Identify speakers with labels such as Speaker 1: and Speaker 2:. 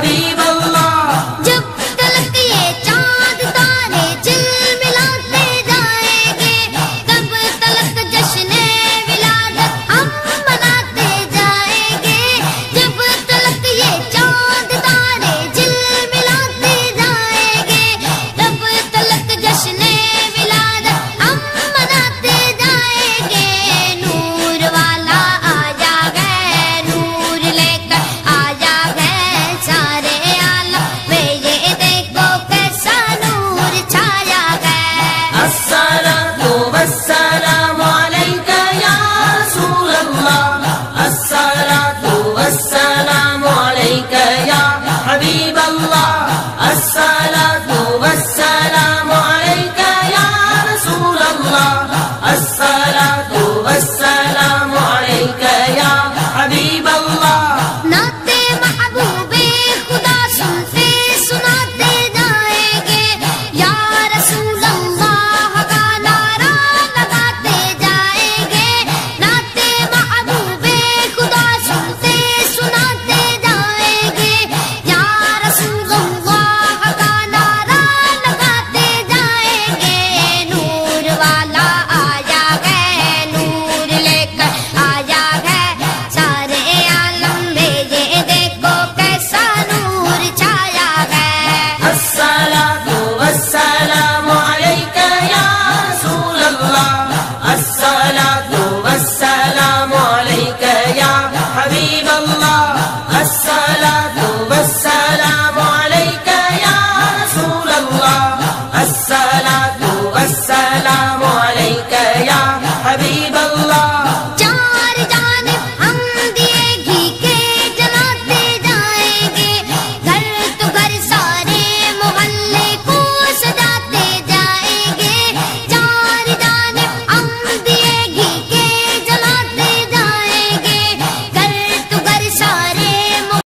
Speaker 1: Maria.
Speaker 2: Awesome.
Speaker 1: Allah.